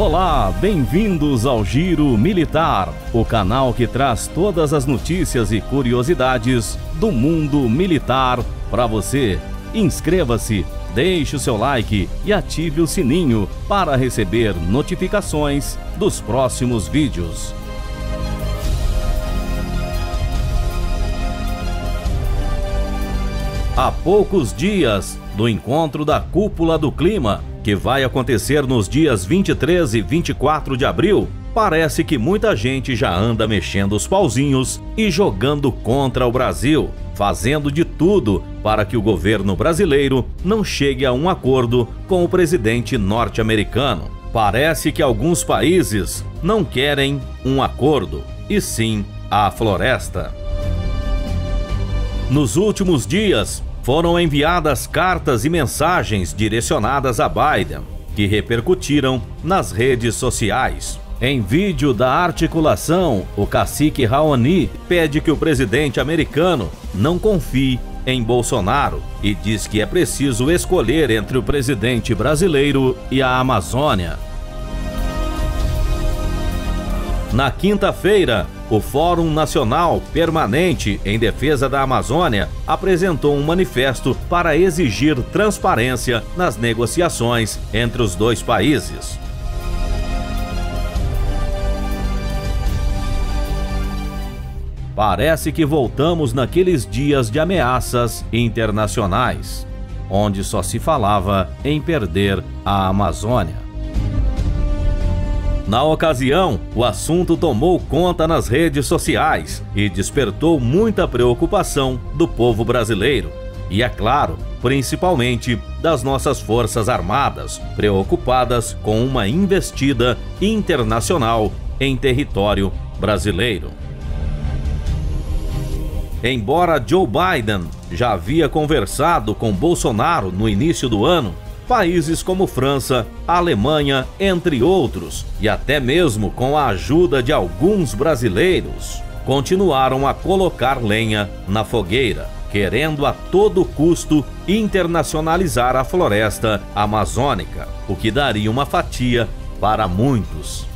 Olá, bem-vindos ao Giro Militar, o canal que traz todas as notícias e curiosidades do mundo militar para você. Inscreva-se, deixe o seu like e ative o sininho para receber notificações dos próximos vídeos. Há poucos dias do encontro da Cúpula do Clima, que vai acontecer nos dias 23 e 24 de abril, parece que muita gente já anda mexendo os pauzinhos e jogando contra o Brasil, fazendo de tudo para que o governo brasileiro não chegue a um acordo com o presidente norte-americano. Parece que alguns países não querem um acordo, e sim a floresta. Nos últimos dias, foram enviadas cartas e mensagens direcionadas a Biden, que repercutiram nas redes sociais. Em vídeo da articulação, o cacique Raoni pede que o presidente americano não confie em Bolsonaro e diz que é preciso escolher entre o presidente brasileiro e a Amazônia. Na quinta-feira, o Fórum Nacional Permanente em Defesa da Amazônia apresentou um manifesto para exigir transparência nas negociações entre os dois países. Parece que voltamos naqueles dias de ameaças internacionais, onde só se falava em perder a Amazônia. Na ocasião, o assunto tomou conta nas redes sociais e despertou muita preocupação do povo brasileiro. E é claro, principalmente das nossas Forças Armadas, preocupadas com uma investida internacional em território brasileiro. Embora Joe Biden já havia conversado com Bolsonaro no início do ano, países como França, Alemanha, entre outros, e até mesmo com a ajuda de alguns brasileiros, continuaram a colocar lenha na fogueira, querendo a todo custo internacionalizar a floresta amazônica, o que daria uma fatia para muitos.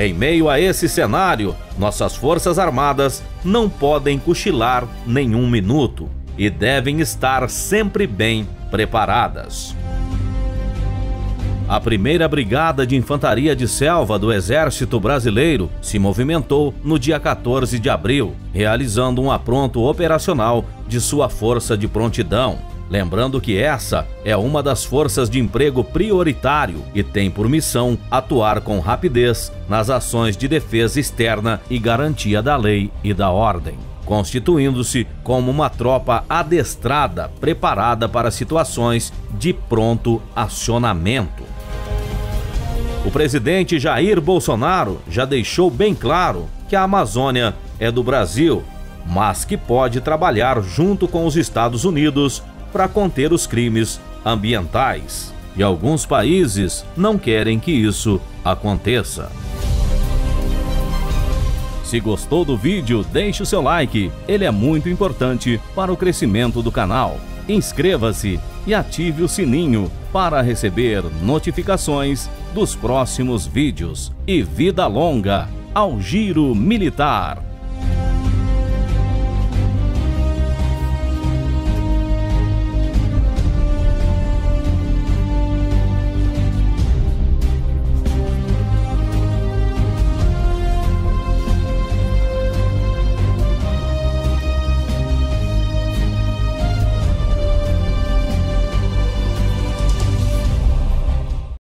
Em meio a esse cenário, nossas Forças Armadas não podem cochilar nenhum minuto e devem estar sempre bem preparadas. A primeira Brigada de Infantaria de Selva do Exército Brasileiro se movimentou no dia 14 de abril, realizando um apronto operacional de sua força de prontidão Lembrando que essa é uma das forças de emprego prioritário e tem por missão atuar com rapidez nas ações de defesa externa e garantia da lei e da ordem, constituindo-se como uma tropa adestrada preparada para situações de pronto acionamento. O presidente Jair Bolsonaro já deixou bem claro que a Amazônia é do Brasil, mas que pode trabalhar junto com os Estados Unidos para conter os crimes ambientais. E alguns países não querem que isso aconteça. Se gostou do vídeo, deixe o seu like, ele é muito importante para o crescimento do canal. Inscreva-se e ative o sininho para receber notificações dos próximos vídeos. E vida longa ao Giro Militar!